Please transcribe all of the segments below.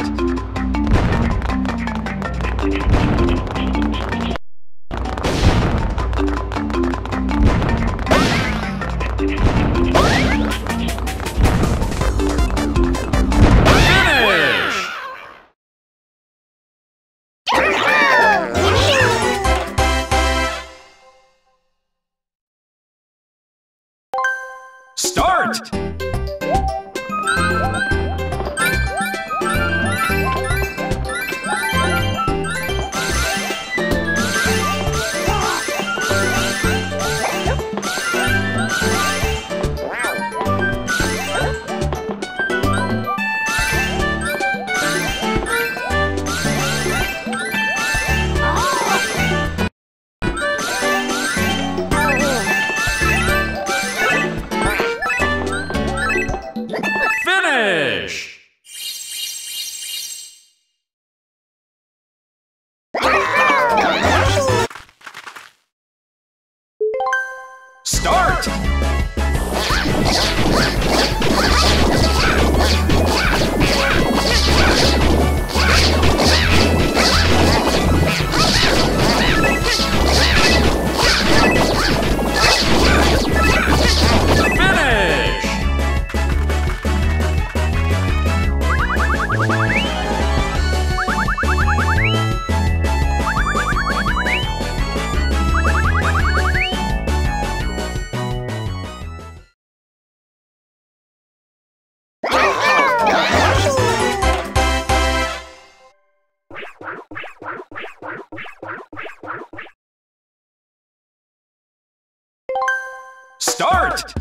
next. Start!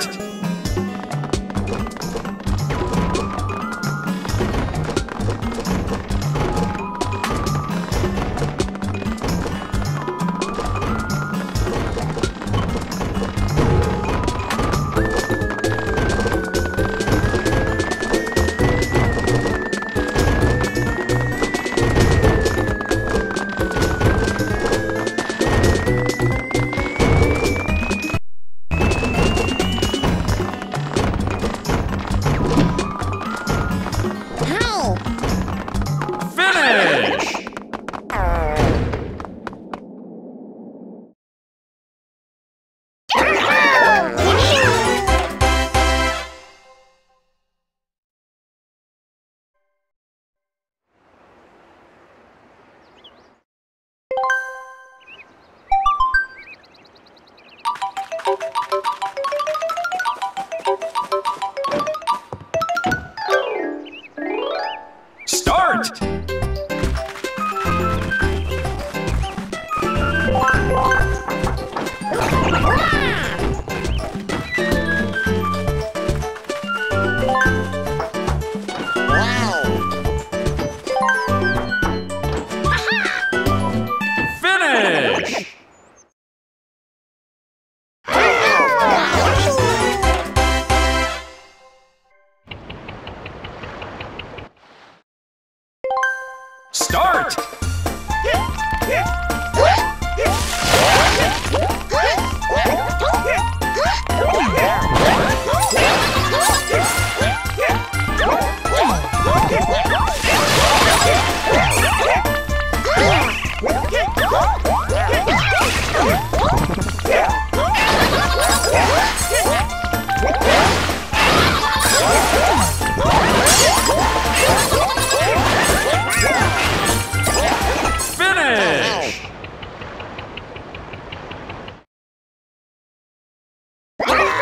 Start! you Ah!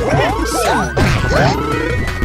狂笑吧哈